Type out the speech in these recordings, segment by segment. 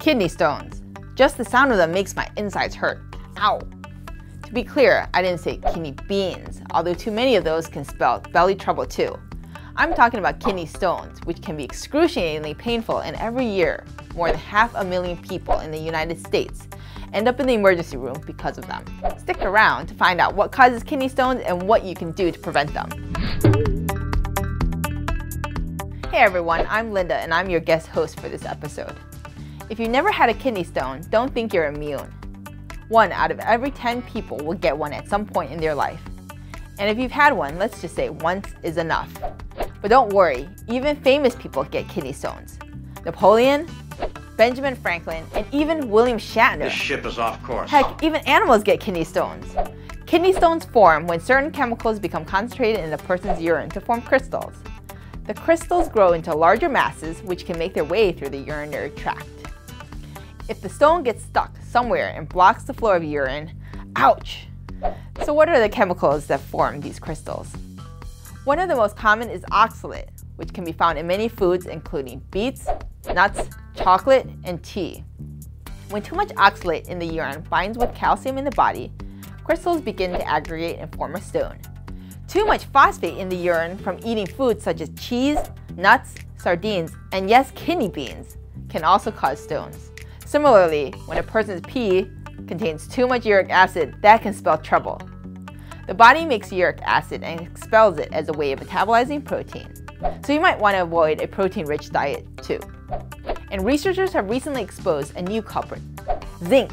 Kidney stones. Just the sound of them makes my insides hurt. Ow. To be clear, I didn't say kidney beans, although too many of those can spell belly trouble too. I'm talking about kidney stones, which can be excruciatingly painful and every year, more than half a million people in the United States end up in the emergency room because of them. Stick around to find out what causes kidney stones and what you can do to prevent them. Hey everyone, I'm Linda and I'm your guest host for this episode. If you've never had a kidney stone, don't think you're immune. One out of every 10 people will get one at some point in their life. And if you've had one, let's just say once is enough. But don't worry, even famous people get kidney stones. Napoleon, Benjamin Franklin, and even William Shatner. This ship is off course. Heck, even animals get kidney stones. Kidney stones form when certain chemicals become concentrated in a person's urine to form crystals. The crystals grow into larger masses which can make their way through the urinary tract. If the stone gets stuck somewhere and blocks the flow of urine, ouch! So what are the chemicals that form these crystals? One of the most common is oxalate, which can be found in many foods including beets, nuts, chocolate, and tea. When too much oxalate in the urine binds with calcium in the body, crystals begin to aggregate and form a stone. Too much phosphate in the urine from eating foods such as cheese, nuts, sardines, and yes, kidney beans can also cause stones. Similarly, when a person's pee contains too much uric acid, that can spell trouble. The body makes uric acid and expels it as a way of metabolizing protein. So you might want to avoid a protein-rich diet too. And researchers have recently exposed a new culprit, zinc.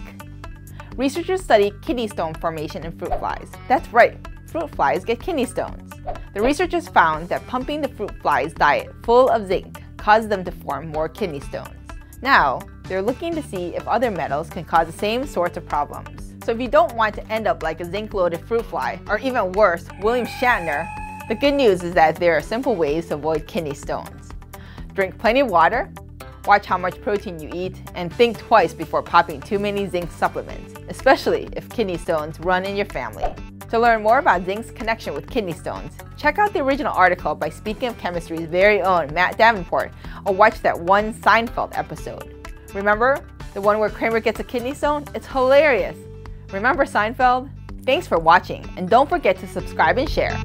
Researchers study kidney stone formation in fruit flies. That's right, fruit flies get kidney stones. The researchers found that pumping the fruit flies' diet full of zinc caused them to form more kidney stones. Now, they're looking to see if other metals can cause the same sorts of problems. So if you don't want to end up like a zinc-loaded fruit fly, or even worse, William Shatner, the good news is that there are simple ways to avoid kidney stones. Drink plenty of water, watch how much protein you eat, and think twice before popping too many zinc supplements, especially if kidney stones run in your family. To learn more about zinc's connection with kidney stones, check out the original article by Speaking of Chemistry's very own Matt Davenport, or watch that one Seinfeld episode. Remember, the one where Kramer gets a kidney stone? It's hilarious! Remember Seinfeld? Thanks for watching, and don't forget to subscribe and share.